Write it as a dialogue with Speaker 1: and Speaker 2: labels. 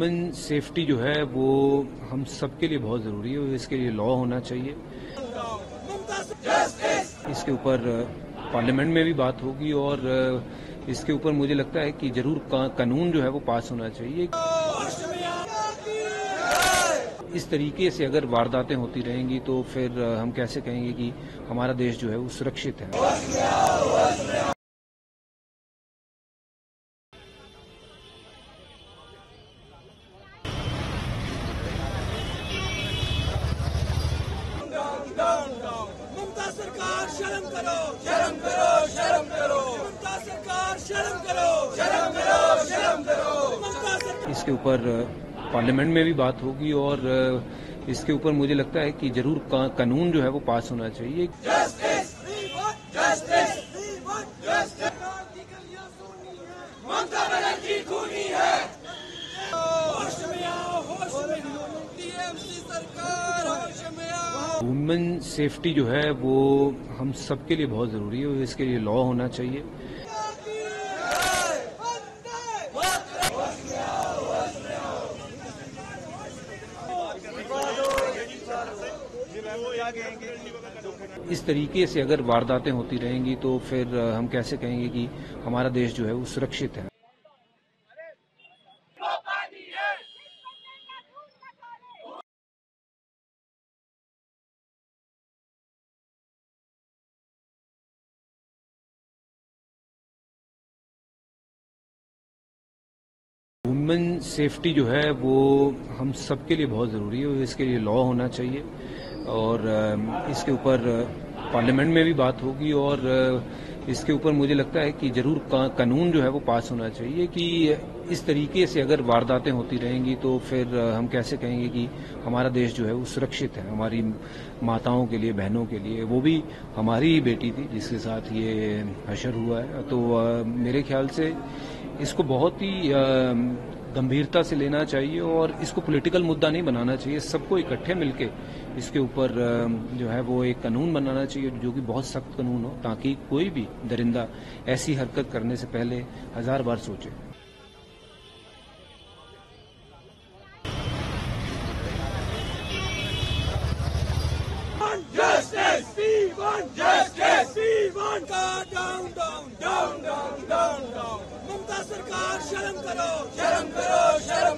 Speaker 1: Women safety जो है, वो हम सबके लिए बहुत ज़रूरी है इसके लिए लॉ होना चाहिए। इसके ऊपर पार्लियामेंट में भी बात होगी और इसके ऊपर मुझे लगता है कि ज़रूर कानून जो है वो पास होना चाहिए। इस तरीके से अगर वारदातें होती रहेंगी तो फिर हम कैसे कहेंगे कि हमारा देश जो है वो सुरक्षित है। इसके ऊपर पार्लियामेंट में भी बात होगी और इसके ऊपर मुझे लगता है कि ज़रूर कानून जो है वो पास होना चाहिए। वुमेन सेफ्टी जो है वो हम सबके लिए बहुत ज़रूरी है इसके लिए लॉ होना चाहिए। इस तरीके से अगर वारदातें होती रहेंगी तो फिर हम कैसे कहेंगे कि हमारा देश जो है वो सुरक्षित है। वुमेन सेफ्टी जो है वो हम सबके लिए बहुत ज़रूरी है इसके लिए लॉ होना चाहिए। और इसके ऊपर पार्लियामेंट में भी बात होगी और इसके ऊपर मुझे लगता है कि ज़रूर कानून जो है वो पास होना चाहिए कि इस तरीके से अगर वारदातें होती रहेंगी तो फिर हम कैसे कहेंगे कि हमारा देश जो है वो सुरक्षित है, हमारी माताओं के लिए, बहनों के लिए। वो भी हमारी ही बेटी थी जिसके साथ ये हशर हुआ है। तो मेरे ख्याल से इसको बहुत ही गंभीरता से लेना चाहिए और इसको पॉलिटिकल मुद्दा नहीं बनाना चाहिए सबको इकट्ठे मिलके इसके ऊपर जो है वो एक कानून बनाना चाहिए, जो कि बहुत सख्त कानून हो, ताकि कोई भी दरिंदा ऐसी हरकत करने से पहले हज़ार बार सोचे
Speaker 2: Justice! Justice! God शर्म करो शर्म करो शर्म